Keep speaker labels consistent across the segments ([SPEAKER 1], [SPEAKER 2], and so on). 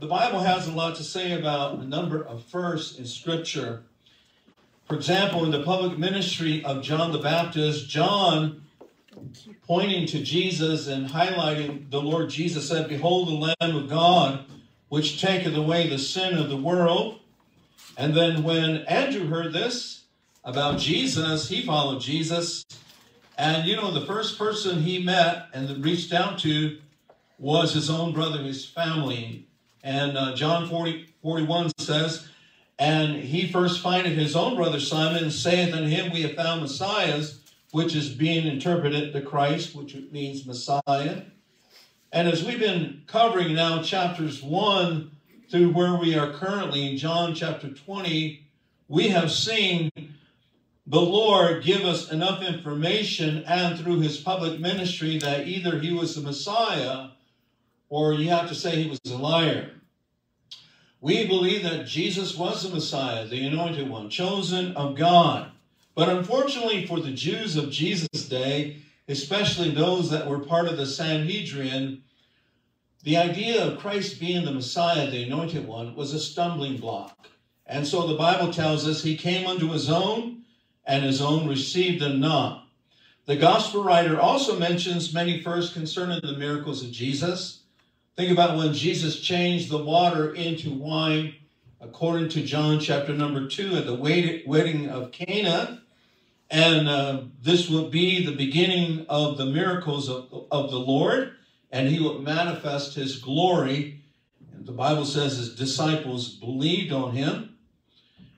[SPEAKER 1] the Bible has a lot to say about a number of firsts in Scripture. For example, in the public ministry of John the Baptist, John, pointing to Jesus and highlighting the Lord Jesus, said, Behold the Lamb of God, which taketh away the sin of the world. And then when Andrew heard this about Jesus, he followed Jesus. And you know, the first person he met and reached out to was his own brother, his family. And uh, John 40, 41 says, And he first findeth his own brother Simon, and saith unto him, We have found Messiah, which is being interpreted the Christ, which means Messiah. And as we've been covering now chapters 1 through where we are currently in John chapter 20, we have seen the Lord give us enough information and through his public ministry that either he was the Messiah or you have to say he was a liar. We believe that Jesus was the Messiah, the anointed one, chosen of God. But unfortunately for the Jews of Jesus' day, especially those that were part of the Sanhedrin, the idea of Christ being the Messiah, the anointed one, was a stumbling block. And so the Bible tells us he came unto his own, and his own received him not. The gospel writer also mentions many firsts concerning the miracles of Jesus. Think about when Jesus changed the water into wine, according to John chapter number 2 at the wedding of Cana. And uh, this will be the beginning of the miracles of, of the Lord, and he will manifest his glory. And the Bible says his disciples believed on him.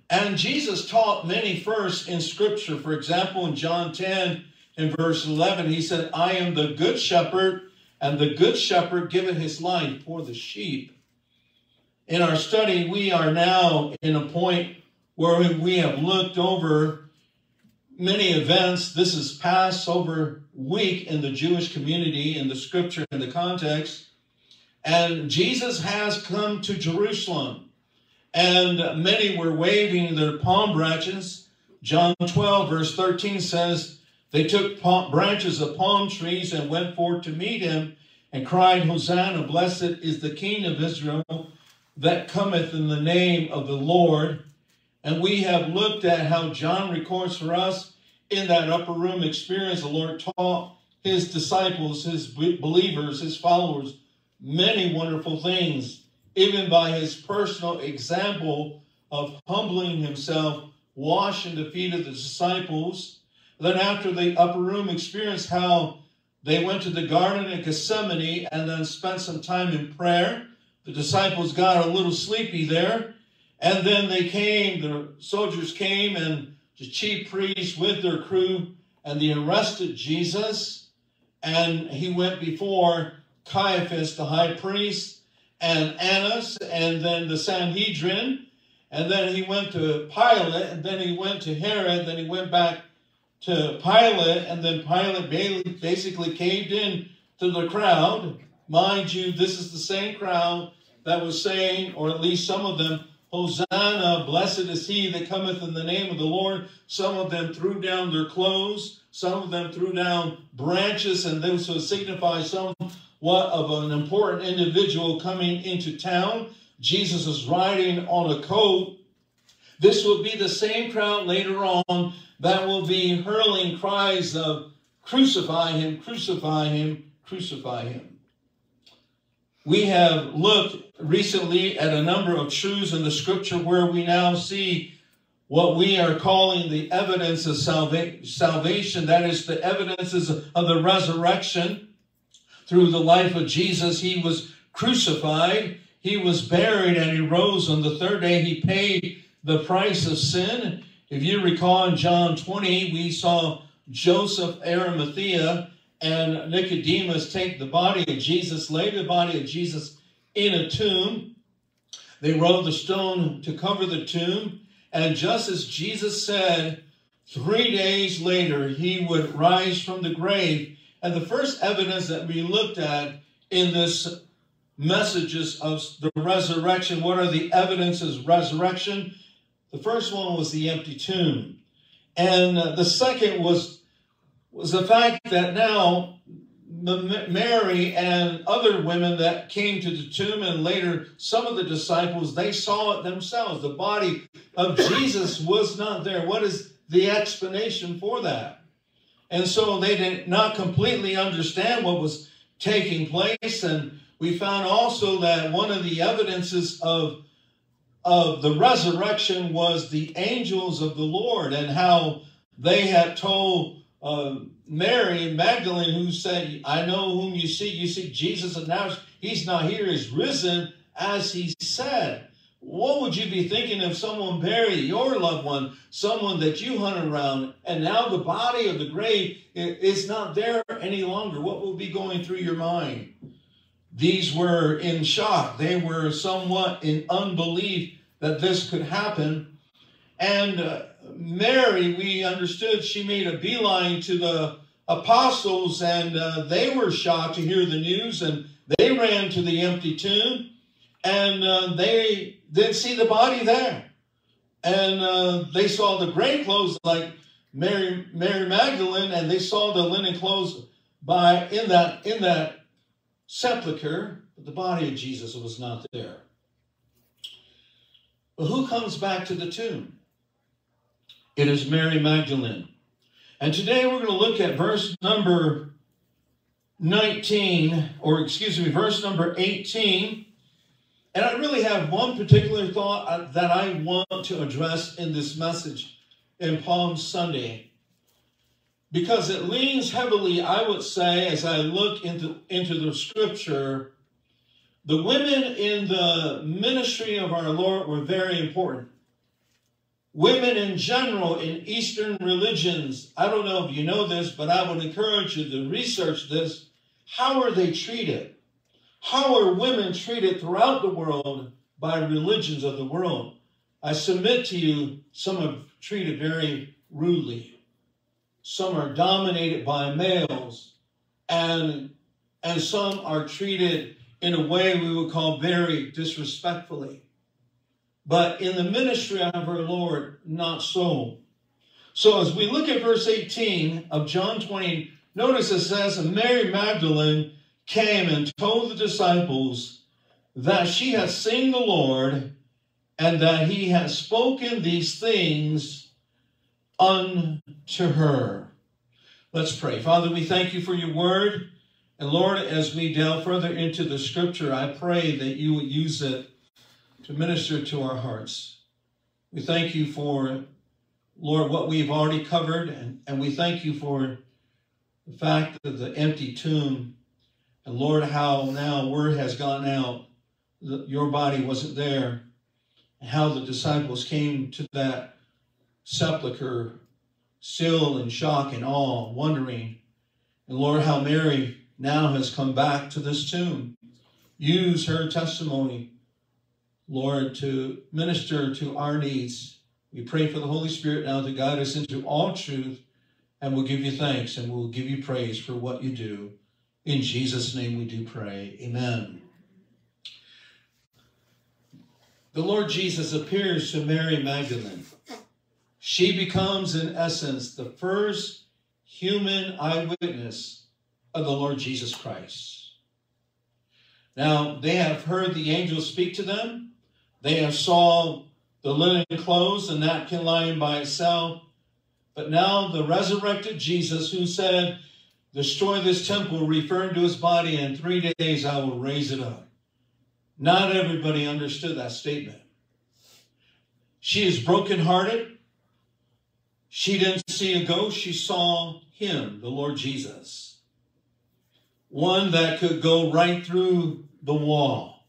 [SPEAKER 1] And Jesus taught many firsts in Scripture. For example, in John 10 in verse 11, he said, I am the good shepherd, and the good shepherd giveth his life for the sheep. In our study, we are now in a point where we have looked over many events. This is Passover week in the Jewish community, in the scripture, in the context. And Jesus has come to Jerusalem. And many were waving their palm branches. John 12, verse 13 says, They took branches of palm trees and went forth to meet him and cried, Hosanna, blessed is the King of Israel that cometh in the name of the Lord. And we have looked at how John records for us in that upper room experience. The Lord taught his disciples, his believers, his followers, many wonderful things, even by his personal example of humbling himself, washing the feet of the disciples. Then after the upper room experience, how they went to the Garden of Gethsemane and then spent some time in prayer. The disciples got a little sleepy there. And then they came, the soldiers came, and the chief priests with their crew, and they arrested Jesus. And he went before Caiaphas, the high priest, and Annas, and then the Sanhedrin. And then he went to Pilate, and then he went to Herod, then he went back to Pilate, and then Pilate basically caved in to the crowd. Mind you, this is the same crowd that was saying, or at least some of them, Hosanna, blessed is he that cometh in the name of the Lord. Some of them threw down their clothes. Some of them threw down branches, and this would signify somewhat of an important individual coming into town. Jesus is riding on a coat. This will be the same crowd later on that will be hurling cries of crucify him, crucify him, crucify him. We have looked recently at a number of truths in the scripture where we now see what we are calling the evidence of salva salvation. That is the evidences of the resurrection. Through the life of Jesus, he was crucified, he was buried, and he rose on the third day. He paid the price of sin. If you recall in John 20, we saw Joseph Arimathea and Nicodemus take the body of Jesus, lay the body of Jesus in a tomb. They rolled the stone to cover the tomb. And just as Jesus said, three days later, he would rise from the grave. And the first evidence that we looked at in this messages of the resurrection, what are the evidences resurrection? The first one was the empty tomb. And uh, the second was was the fact that now Mary and other women that came to the tomb, and later some of the disciples, they saw it themselves. The body of Jesus was not there. What is the explanation for that? And so they did not completely understand what was taking place. And we found also that one of the evidences of, of the resurrection was the angels of the Lord and how they had told uh, Mary Magdalene, who said, I know whom you see. You see Jesus, and now he's not here, he's risen as he said. What would you be thinking if someone buried your loved one, someone that you hunt around, and now the body of the grave is not there any longer? What will be going through your mind? These were in shock. They were somewhat in unbelief that this could happen. And uh, Mary, we understood she made a beeline to the apostles, and uh, they were shocked to hear the news, and they ran to the empty tomb, and uh, they didn't see the body there. And uh, they saw the grave clothes like Mary, Mary Magdalene, and they saw the linen clothes by in that in that sepulcher, but the body of Jesus was not there. But who comes back to the tomb? It is Mary Magdalene. And today we're going to look at verse number 19, or excuse me, verse number 18. And I really have one particular thought uh, that I want to address in this message in Palm Sunday. Because it leans heavily, I would say, as I look into, into the scripture, the women in the ministry of our Lord were very important. Women in general in Eastern religions, I don't know if you know this, but I would encourage you to research this. How are they treated? How are women treated throughout the world by religions of the world? I submit to you, some are treated very rudely. Some are dominated by males, and, and some are treated in a way we would call very disrespectfully. But in the ministry of our Lord, not so. So as we look at verse 18 of John 20, notice it says, And Mary Magdalene came and told the disciples that she had seen the Lord and that he had spoken these things unto her. Let's pray. Father, we thank you for your word. And Lord, as we delve further into the scripture, I pray that you would use it to minister to our hearts. We thank you for, Lord, what we've already covered, and, and we thank you for the fact of the empty tomb. And Lord, how now word has gone out that your body wasn't there, and how the disciples came to that sepulchre still in shock and awe, wondering. And Lord, how Mary now has come back to this tomb. Use her testimony Lord, to minister to our needs. We pray for the Holy Spirit now to guide us into all truth, and we'll give you thanks and we'll give you praise for what you do. In Jesus' name we do pray. Amen. The Lord Jesus appears to Mary Magdalene. She becomes, in essence, the first human eyewitness of the Lord Jesus Christ. Now, they have heard the angels speak to them. They have saw the linen clothes, the napkin lying by itself. But now the resurrected Jesus who said, destroy this temple, referring to his body, in three days I will raise it up. Not everybody understood that statement. She is brokenhearted. She didn't see a ghost. She saw him, the Lord Jesus. One that could go right through the wall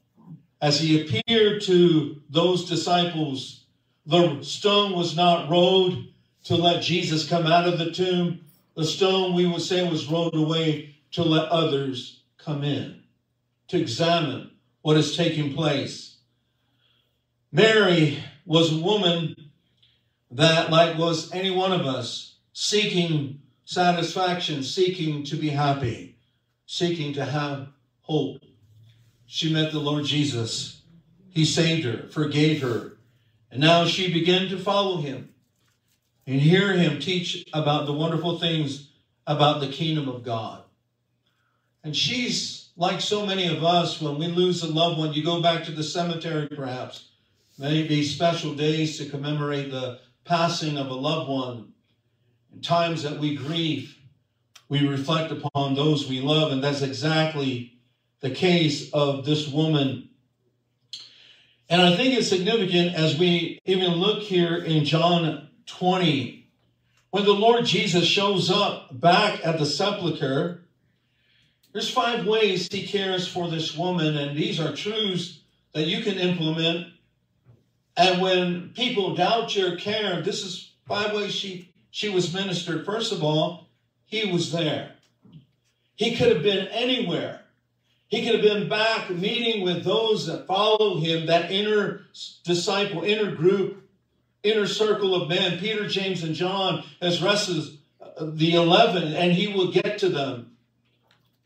[SPEAKER 1] as he appeared to those disciples, the stone was not rolled to let Jesus come out of the tomb. The stone, we would say, was rolled away to let others come in, to examine what is taking place. Mary was a woman that, like was any one of us, seeking satisfaction, seeking to be happy, seeking to have hope she met the Lord Jesus. He saved her, forgave her, and now she began to follow him and hear him teach about the wonderful things about the kingdom of God. And she's like so many of us when we lose a loved one, you go back to the cemetery perhaps, maybe special days to commemorate the passing of a loved one. In times that we grieve, we reflect upon those we love, and that's exactly the case of this woman. And I think it's significant as we even look here in John 20, when the Lord Jesus shows up back at the sepulchre there's five ways he cares for this woman, and these are truths that you can implement. And when people doubt your care, this is five way she, she was ministered. First of all, he was there. He could have been anywhere. He could have been back meeting with those that follow him, that inner disciple, inner group, inner circle of men, Peter, James, and John, as rested the 11, and he will get to them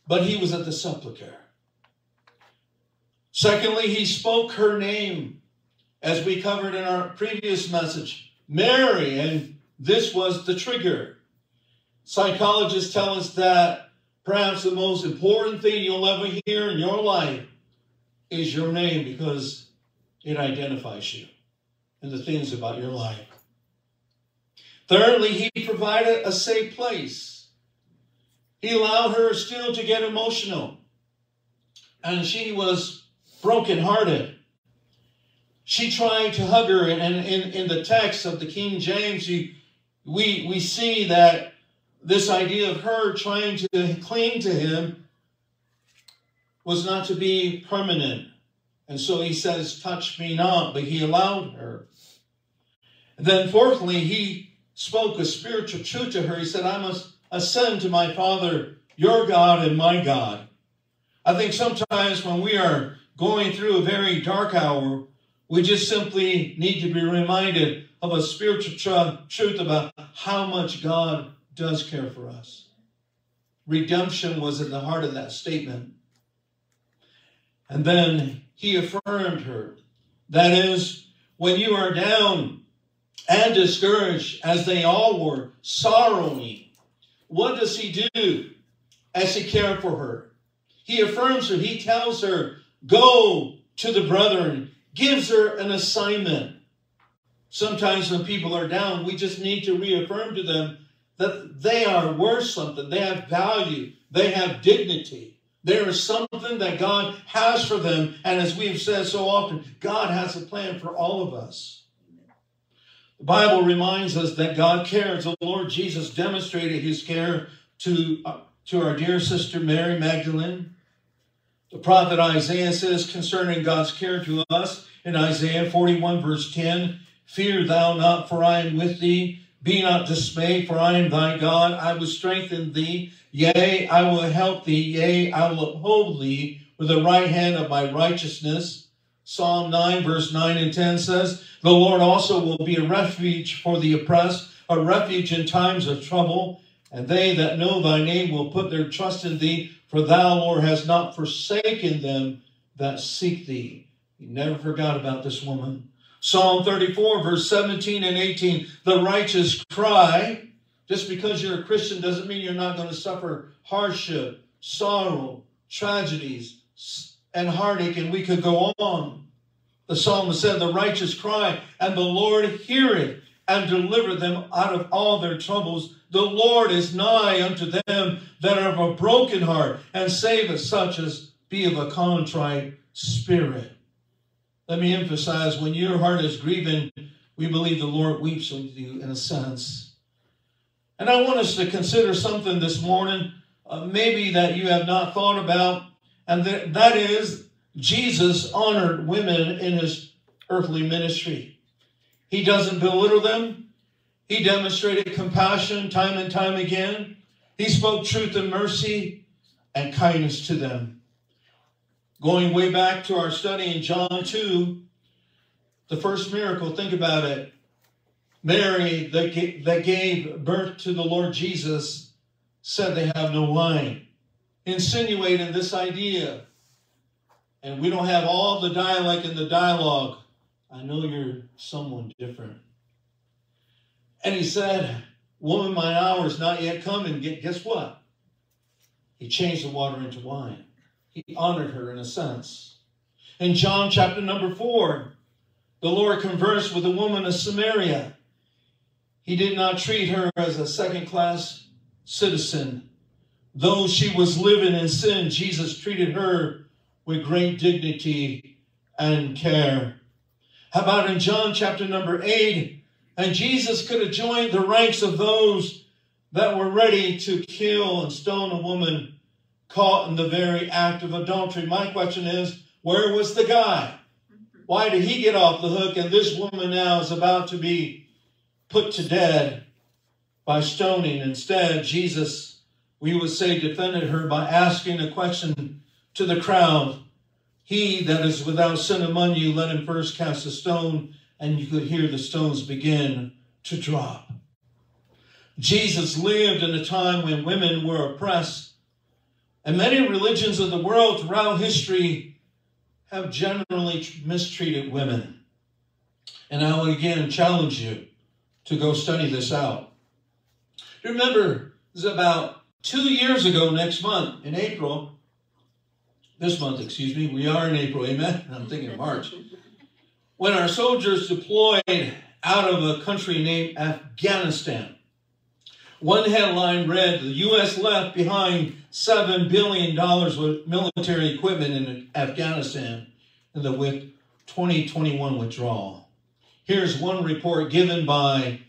[SPEAKER 1] but he was at the sepulchre. Secondly, he spoke her name, as we covered in our previous message, Mary, and this was the trigger. Psychologists tell us that perhaps the most important thing you'll ever hear in your life is your name because it identifies you and the things about your life. Thirdly, he provided a safe place. He allowed her still to get emotional. And she was brokenhearted. She tried to hug her, and in, in the text of the King James, we, we see that this idea of her trying to cling to him was not to be permanent. And so he says, Touch me not, but he allowed her. And then, fourthly, he spoke a spiritual truth to her. He said, I must ascend to my Father, your God and my God. I think sometimes when we are going through a very dark hour, we just simply need to be reminded of a spiritual tr truth about how much God does care for us. Redemption was at the heart of that statement. And then he affirmed her. That is, when you are down and discouraged, as they all were, sorrowing, what does he do as he cared for her? He affirms her. He tells her, go to the brethren, gives her an assignment. Sometimes when people are down, we just need to reaffirm to them that they are worth something. They have value. They have dignity. There is something that God has for them. And as we've said so often, God has a plan for all of us. The Bible reminds us that God cares. The Lord Jesus demonstrated his care to, uh, to our dear sister Mary Magdalene. The prophet Isaiah says concerning God's care to us in Isaiah 41 verse 10, Fear thou not, for I am with thee. Be not dismayed, for I am thy God. I will strengthen thee. Yea, I will help thee. Yea, I will uphold thee with the right hand of my righteousness. Psalm 9, verse 9 and 10 says, The Lord also will be a refuge for the oppressed, a refuge in times of trouble. And they that know thy name will put their trust in thee, for thou, Lord, hast not forsaken them that seek thee. He never forgot about this woman. Psalm 34, verse 17 and 18, the righteous cry. Just because you're a Christian doesn't mean you're not going to suffer hardship, sorrow, tragedies, and heartache, and we could go on. The psalmist said, The righteous cry, and the Lord heareth and deliver them out of all their troubles. The Lord is nigh unto them that are of a broken heart, and saveth such as be of a contrite spirit. Let me emphasize when your heart is grieving, we believe the Lord weeps with you in a sense. And I want us to consider something this morning, uh, maybe that you have not thought about and th that is Jesus honored women in his earthly ministry. He doesn't belittle them. He demonstrated compassion time and time again. He spoke truth and mercy and kindness to them. Going way back to our study in John 2, the first miracle, think about it. Mary, that gave birth to the Lord Jesus, said they have no wine insinuating this idea. And we don't have all the dialect in the dialogue. I know you're someone different. And he said, Woman, my hour is not yet come. And guess what? He changed the water into wine. He honored her in a sense. In John chapter number 4, the Lord conversed with a woman of Samaria. He did not treat her as a second class citizen. Though she was living in sin, Jesus treated her with great dignity and care. How about in John chapter number 8? And Jesus could have joined the ranks of those that were ready to kill and stone a woman caught in the very act of adultery. My question is, where was the guy? Why did he get off the hook and this woman now is about to be put to death by stoning? Instead, Jesus, we would say, defended her by asking a question to the crowd. He that is without sin among you, let him first cast a stone, and you could hear the stones begin to drop. Jesus lived in a time when women were oppressed, and many religions of the world throughout history have generally mistreated women. And I will again challenge you to go study this out. Remember, it was about two years ago next month, in April, this month, excuse me, we are in April, amen? I'm thinking March. When our soldiers deployed out of a country named Afghanistan, one headline read, the U.S. left behind $7 billion with military equipment in Afghanistan in the 2021 withdrawal. Here's one report given by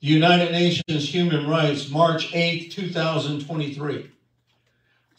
[SPEAKER 1] the United Nations Human Rights, March 8, 2023.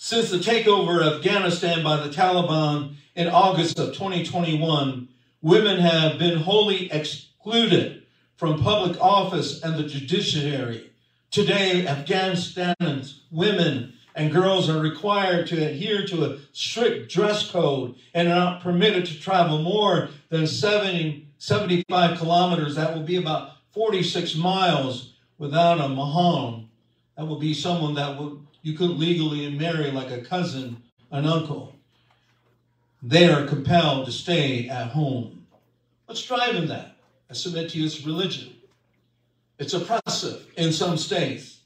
[SPEAKER 1] Since the takeover of Afghanistan by the Taliban in August of 2021, women have been wholly excluded from public office and the judiciary Today, Afghanistan's women and girls are required to adhere to a strict dress code and are not permitted to travel more than 70, 75 kilometers. That will be about 46 miles without a mahram. That will be someone that would, you couldn't legally marry like a cousin, an uncle. They are compelled to stay at home. What's driving that? I submit to you it's religion. It's oppressive in some states.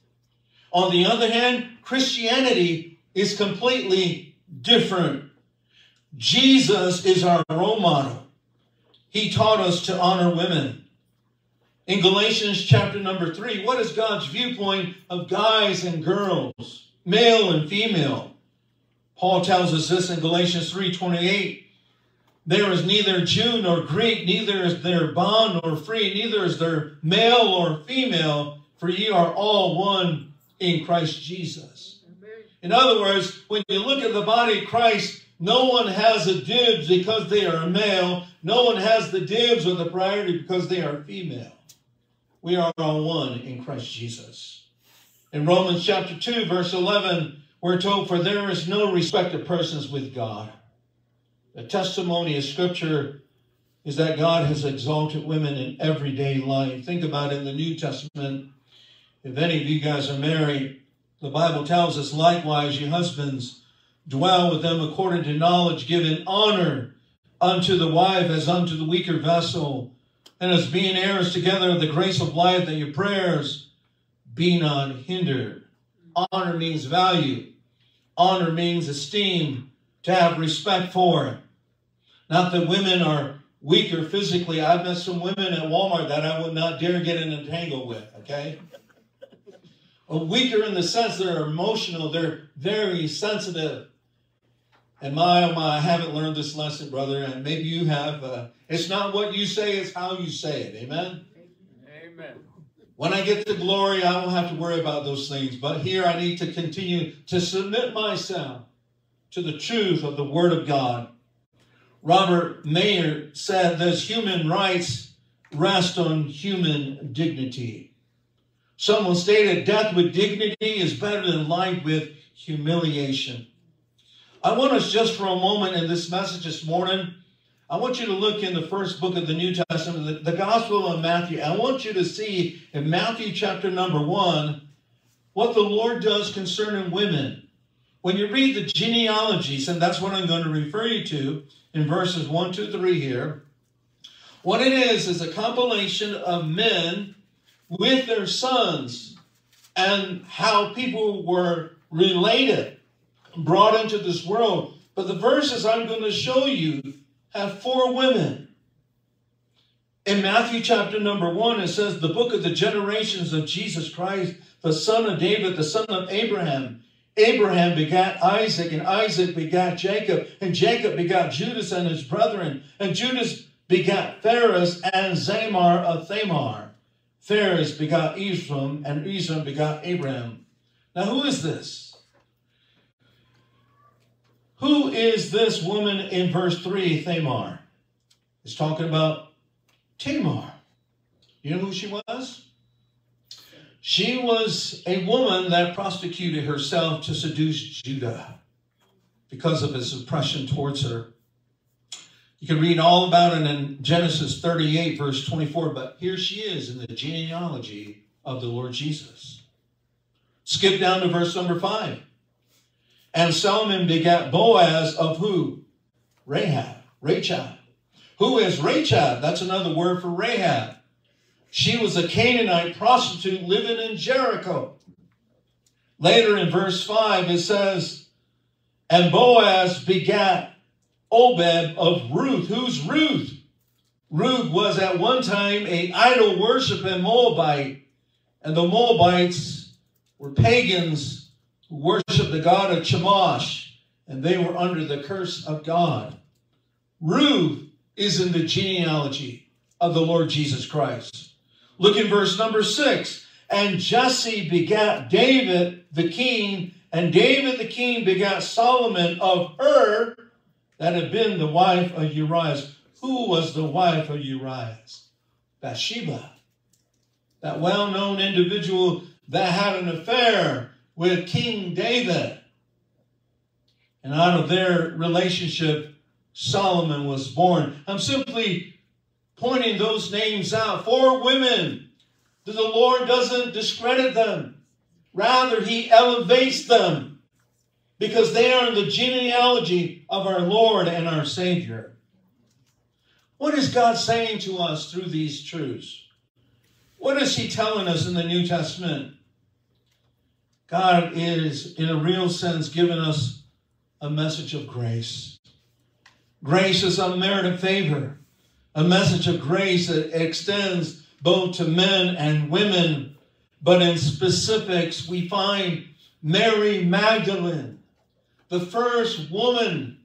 [SPEAKER 1] On the other hand, Christianity is completely different. Jesus is our role model. He taught us to honor women. In Galatians chapter number three, what is God's viewpoint of guys and girls, male and female? Paul tells us this in Galatians 3:28. There is neither Jew nor Greek, neither is there bond nor free, neither is there male or female, for ye are all one in Christ Jesus. In other words, when you look at the body of Christ, no one has a dibs because they are male. No one has the dibs or the priority because they are female. We are all one in Christ Jesus. In Romans chapter 2, verse 11, we're told, For there is no respect of persons with God. The testimony of Scripture is that God has exalted women in everyday life. Think about it in the New Testament. If any of you guys are married, the Bible tells us likewise, you husbands, dwell with them according to knowledge, giving honor unto the wife as unto the weaker vessel, and as being heirs together of the grace of life, that your prayers be not hindered. Honor means value. Honor means esteem, to have respect for. Not that women are weaker physically. I've met some women at Walmart that I would not dare get in a tangle with, okay? weaker in the sense they're emotional, they're very sensitive. And my, oh my, I haven't learned this lesson, brother, and maybe you have. Uh, it's not what you say, it's how you say it. Amen? Amen. When I get to glory, I won't have to worry about those things. But here I need to continue to submit myself to the truth of the Word of God Robert Mayer said that human rights rest on human dignity. Someone stated death with dignity is better than life with humiliation. I want us just for a moment in this message this morning, I want you to look in the first book of the New Testament, the, the Gospel of Matthew. I want you to see in Matthew chapter number one what the Lord does concerning women. When you read the genealogies, and that's what I'm going to refer you to, in verses 1 to 3 here. What it is, is a compilation of men with their sons and how people were related brought into this world. But the verses I'm going to show you have four women. In Matthew chapter number one, it says, the book of the generations of Jesus Christ, the son of David, the son of Abraham. Abraham begat Isaac, and Isaac begat Jacob, and Jacob begat Judas and his brethren, and Judas begat Phares and Zamar of Thamar. Phares begot Ephraim, and Ephraim begot Abraham. Now, who is this? Who is this woman in verse 3, Thamar? It's talking about Tamar. You know who she was? She was a woman that prostituted herself to seduce Judah because of his oppression towards her. You can read all about it in Genesis 38, verse 24, but here she is in the genealogy of the Lord Jesus. Skip down to verse number 5. And Salmon begat Boaz of who? Rahab, Rachab. Who is Rachab? That's another word for Rahab. She was a Canaanite prostitute living in Jericho. Later in verse 5, it says, And Boaz begat Obed of Ruth. Who's Ruth? Ruth was at one time a idol worshiping Moabite, and the Moabites were pagans worshiped the god of Chemosh, and they were under the curse of God. Ruth is in the genealogy of the Lord Jesus Christ. Look in verse number six. And Jesse begat David the king, and David the king begat Solomon of her that had been the wife of Uriah. Who was the wife of Uriah? Bathsheba. That well known individual that had an affair with King David. And out of their relationship, Solomon was born. I'm simply pointing those names out. Four women that the Lord doesn't discredit them. Rather, he elevates them because they are in the genealogy of our Lord and our Savior. What is God saying to us through these truths? What is he telling us in the New Testament? God is, in a real sense, giving us a message of grace. Grace is unmerited favor, a message of grace that extends both to men and women. But in specifics, we find Mary Magdalene, the first woman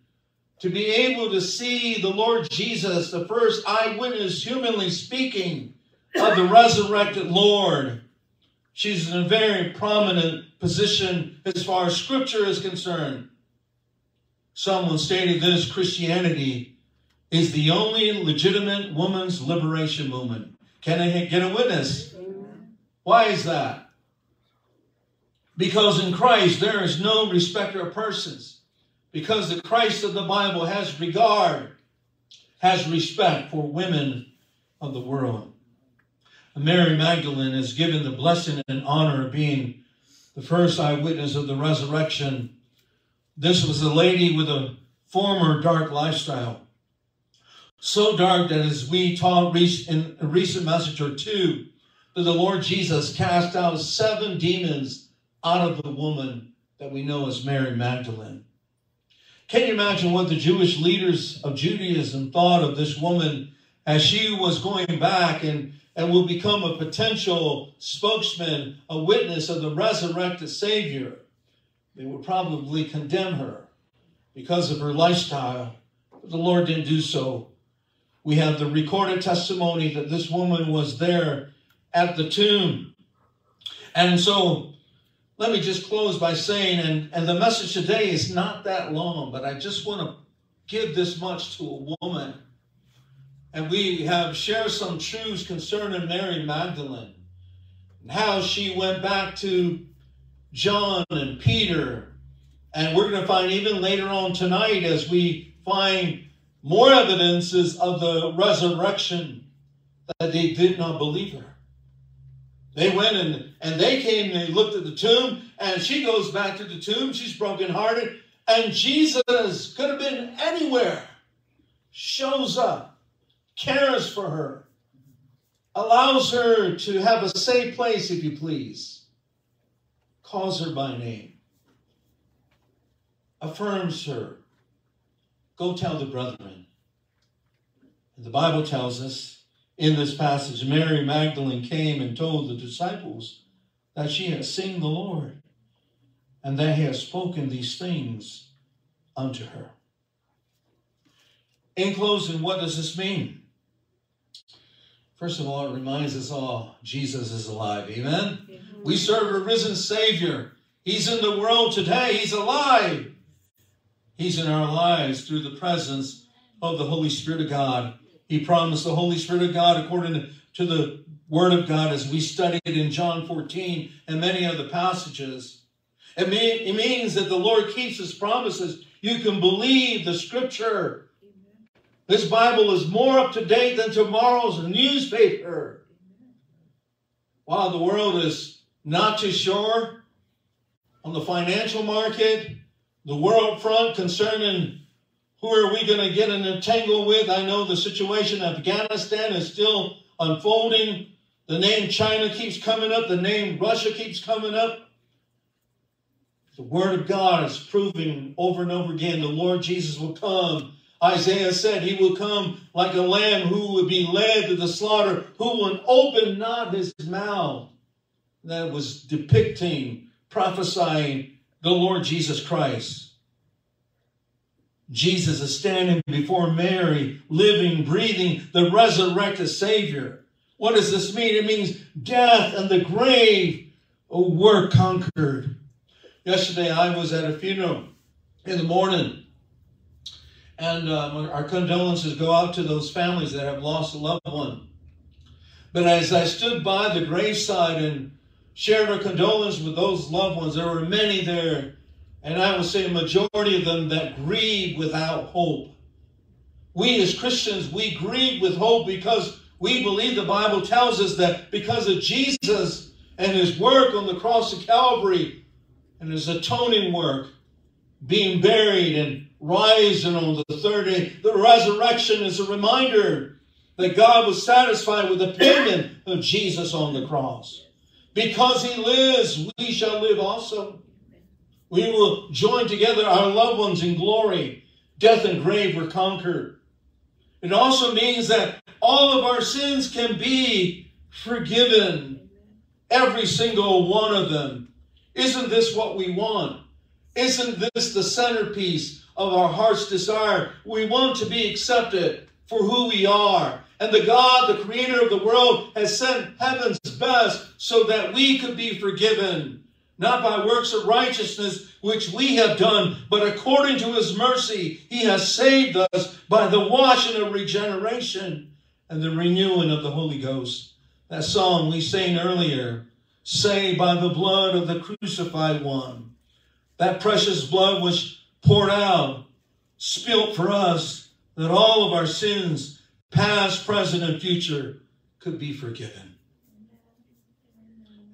[SPEAKER 1] to be able to see the Lord Jesus, the first eyewitness, humanly speaking, of the resurrected Lord. She's a very prominent position as far as scripture is concerned. Someone stated this Christianity is the only legitimate woman's liberation movement. Can I get a witness? Why is that? Because in Christ there is no respecter of persons. Because the Christ of the Bible has regard, has respect for women of the world. Mary Magdalene is given the blessing and honor of being the first eyewitness of the resurrection this was a lady with a former dark lifestyle. So dark that as we taught in a recent message or two, that the Lord Jesus cast out seven demons out of the woman that we know as Mary Magdalene. Can you imagine what the Jewish leaders of Judaism thought of this woman as she was going back and, and will become a potential spokesman, a witness of the resurrected Savior? They would probably condemn her because of her lifestyle. But the Lord didn't do so. We have the recorded testimony that this woman was there at the tomb. And so let me just close by saying, and, and the message today is not that long, but I just want to give this much to a woman. And we have shared some truths concerning Mary Magdalene and how she went back to John and Peter. And we're going to find even later on tonight as we find more evidences of the resurrection that they did not believe her. They went and, and they came and they looked at the tomb, and she goes back to the tomb. She's brokenhearted. And Jesus could have been anywhere, shows up, cares for her, allows her to have a safe place, if you please calls her by name. affirms her. Go tell the brethren. And the Bible tells us in this passage Mary Magdalene came and told the disciples that she had seen the Lord and that he had spoken these things unto her. In closing, what does this mean? First of all, it reminds us all Jesus is alive. Amen? We serve a risen Savior. He's in the world today. He's alive. He's in our lives through the presence of the Holy Spirit of God. He promised the Holy Spirit of God according to the Word of God as we studied in John 14 and many other passages. It, mean, it means that the Lord keeps his promises. You can believe the scripture. This Bible is more up to date than tomorrow's newspaper. While the world is not too sure on the financial market, the world front concerning who are we going to get in a tangle with. I know the situation in Afghanistan is still unfolding. The name China keeps coming up. The name Russia keeps coming up. The Word of God is proving over and over again the Lord Jesus will come. Isaiah said he will come like a lamb who will be led to the slaughter, who will open not his mouth. That was depicting, prophesying the Lord Jesus Christ. Jesus is standing before Mary, living, breathing, the resurrected Savior. What does this mean? It means death and the grave were conquered. Yesterday, I was at a funeral in the morning, and uh, our condolences go out to those families that have lost a loved one. But as I stood by the graveside and shared our condolences with those loved ones, there were many there, and I would say a majority of them that grieve without hope. We as Christians, we grieve with hope because we believe the Bible tells us that because of Jesus and his work on the cross of Calvary, and his atoning work, being buried and rising on the third day. The resurrection is a reminder that God was satisfied with the payment of Jesus on the cross. Because he lives, we shall live also. We will join together our loved ones in glory. Death and grave were conquered. It also means that all of our sins can be forgiven. Every single one of them. Isn't this what we want? Isn't this the centerpiece of our heart's desire? We want to be accepted for who we are. And the God, the creator of the world, has sent heaven's best so that we could be forgiven. Not by works of righteousness which we have done, but according to his mercy, he has saved us by the washing of regeneration and the renewing of the Holy Ghost. That song we sang earlier, saved by the blood of the crucified one. That precious blood was poured out, spilt for us, that all of our sins, past, present, and future, could be forgiven.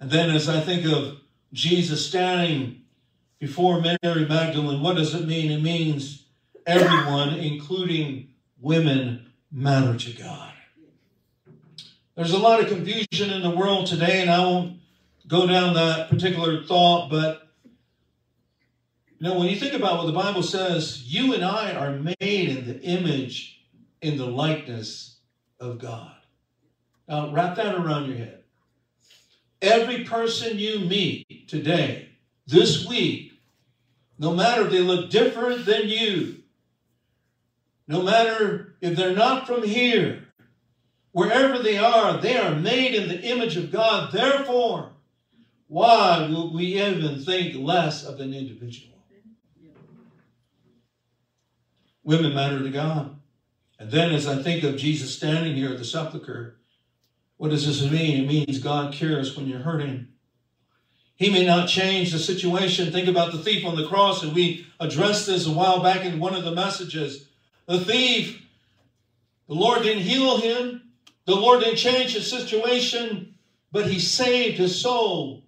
[SPEAKER 1] And then as I think of Jesus standing before Mary Magdalene, what does it mean? It means everyone, including women, matter to God. There's a lot of confusion in the world today, and I won't go down that particular thought, but know, when you think about what the Bible says, you and I are made in the image, in the likeness of God. Now, wrap that around your head. Every person you meet today, this week, no matter if they look different than you, no matter if they're not from here, wherever they are, they are made in the image of God. Therefore, why would we even think less of an individual? Women matter to God. And then as I think of Jesus standing here at the sepulchre, what does this mean? It means God cares when you're hurting. He may not change the situation. Think about the thief on the cross, and we addressed this a while back in one of the messages. The thief, the Lord didn't heal him. The Lord didn't change his situation, but he saved his soul.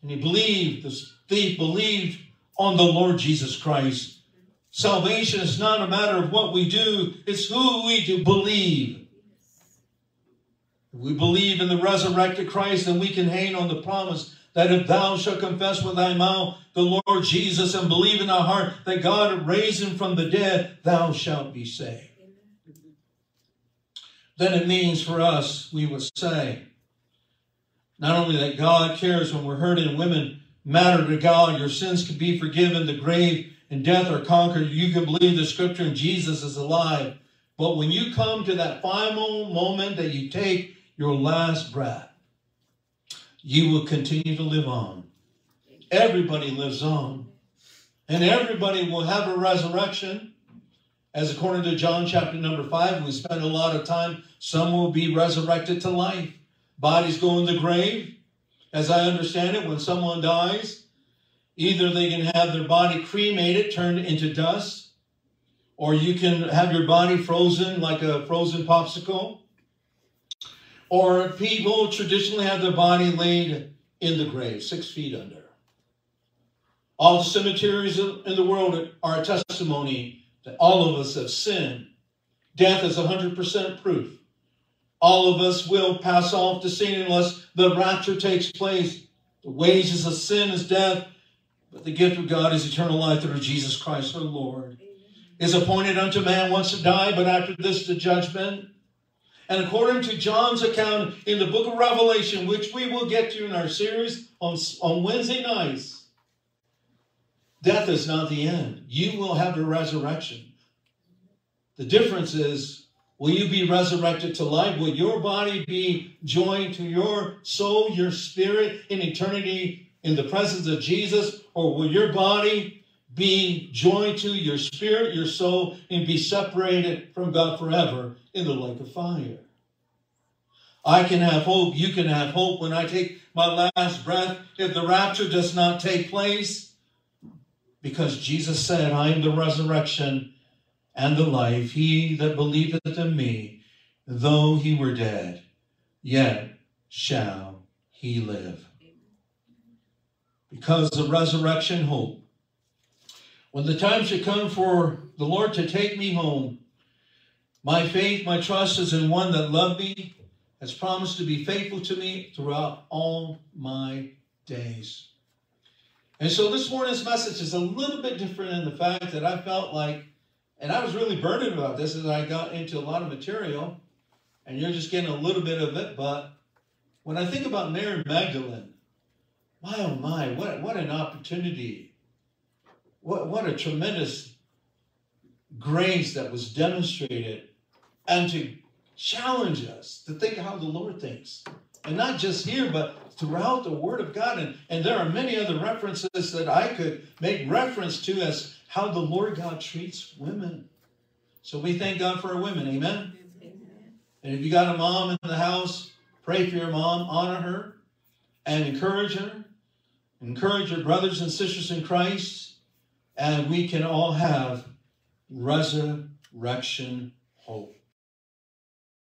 [SPEAKER 1] And he believed, the thief believed on the Lord Jesus Christ. Salvation is not a matter of what we do, it's who we do believe. If we believe in the resurrected Christ, then we can hang on the promise that if thou shalt confess with thy mouth the Lord Jesus and believe in thy heart that God raised him from the dead, thou shalt be saved. Then it means for us, we would say, not only that God cares when we're hurting, women matter to God, your sins can be forgiven, the grave and death are conquered. You can believe the scripture and Jesus is alive. But when you come to that final moment that you take your last breath, you will continue to live on. Everybody lives on. And everybody will have a resurrection. As according to John chapter number 5, we spend a lot of time, some will be resurrected to life. Bodies go in the grave. As I understand it, when someone dies, either they can have their body cremated, turned into dust, or you can have your body frozen like a frozen popsicle. Or people traditionally have their body laid in the grave, six feet under. All the cemeteries in the world are a testimony that all of us have sinned. Death is 100% proof. All of us will pass off to sin unless the rapture takes place. The wages of sin is death, but the gift of God is eternal life through Jesus Christ our Lord. Is appointed unto man once to die, but after this the judgment. And according to John's account in the book of Revelation, which we will get to in our series on, on Wednesday nights, death is not the end. You will have a resurrection. The difference is, will you be resurrected to life? Will your body be joined to your soul, your spirit in eternity in the presence of Jesus? Or will your body be joined to your spirit, your soul, and be separated from God forever in the lake of fire. I can have hope. You can have hope when I take my last breath. If the rapture does not take place, because Jesus said, I am the resurrection and the life. He that believeth in me, though he were dead, yet shall he live. Because of resurrection hope when the time should come for the Lord to take me home, my faith, my trust is in one that loved me, has promised to be faithful to me throughout all my days. And so this morning's message is a little bit different in the fact that I felt like, and I was really burdened about this as I got into a lot of material, and you're just getting a little bit of it, but when I think about Mary Magdalene, my oh my, what, what an opportunity what, what a tremendous grace that was demonstrated and to challenge us to think how the Lord thinks. And not just here, but throughout the Word of God. And, and there are many other references that I could make reference to as how the Lord God treats women. So we thank God for our women. Amen? Amen. And if you got a mom in the house, pray for your mom, honor her, and encourage her. Encourage your brothers and sisters in Christ and we can all have resurrection hope.